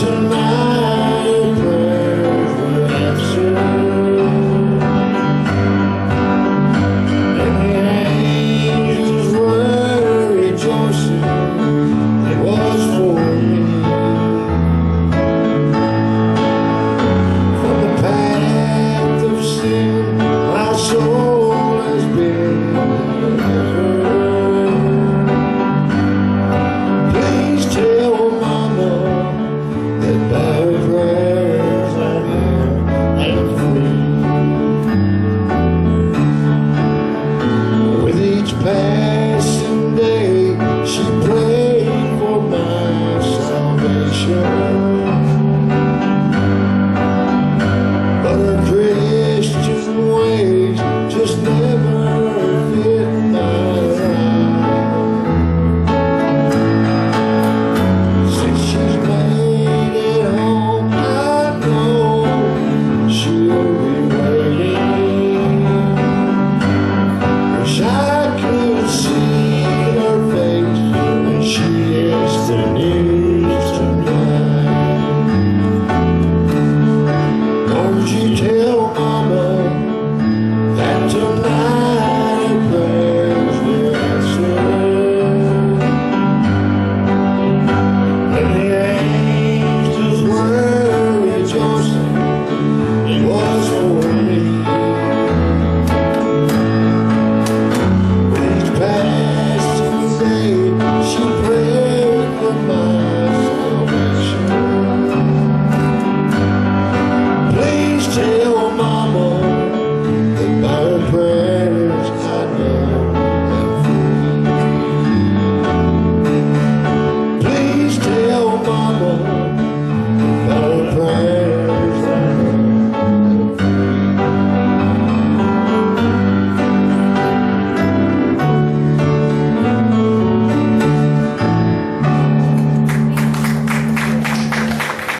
to know. show.